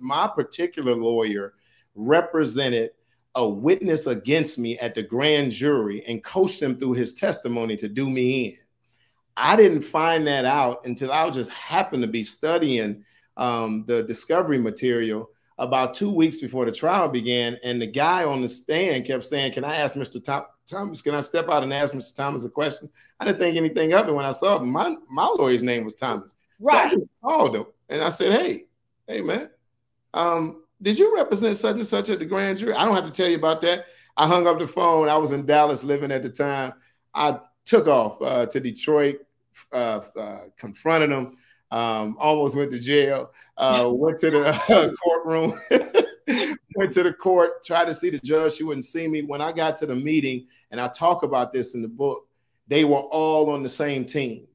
my particular lawyer represented a witness against me at the grand jury and coached him through his testimony to do me in. I didn't find that out until I just happened to be studying um, the discovery material about two weeks before the trial began. And the guy on the stand kept saying, Can I ask Mr. Tom- Thomas, can I step out and ask Mr. Thomas a question? I didn't think anything of it when I saw him. My, my lawyer's name was Thomas. Right. So I just called him and I said, Hey, hey, man, um, did you represent such and such at the grand jury? I don't have to tell you about that. I hung up the phone. I was in Dallas living at the time. I took off uh, to Detroit, uh, uh, confronted him, um, almost went to jail, uh, went to the uh, courtroom, went to the court, tried to see the judge. She wouldn't see me. When I got to the meeting, and I talk about this in the book, they were all on the same team.